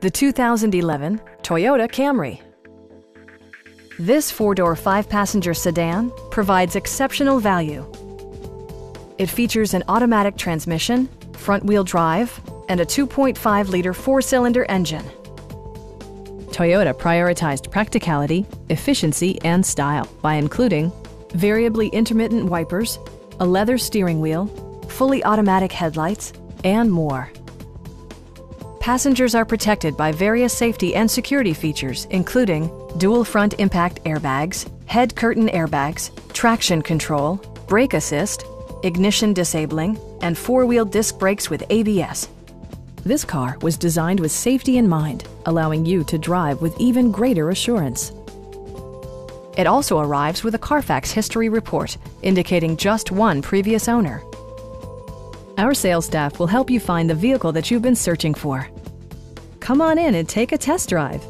the 2011 Toyota Camry. This four-door, five-passenger sedan provides exceptional value. It features an automatic transmission, front-wheel drive, and a 2.5-liter four-cylinder engine. Toyota prioritized practicality, efficiency, and style by including variably intermittent wipers, a leather steering wheel, fully automatic headlights, and more. Passengers are protected by various safety and security features, including dual front impact airbags, head curtain airbags, traction control, brake assist, ignition disabling, and four-wheel disc brakes with ABS. This car was designed with safety in mind, allowing you to drive with even greater assurance. It also arrives with a Carfax history report, indicating just one previous owner. Our sales staff will help you find the vehicle that you've been searching for. Come on in and take a test drive.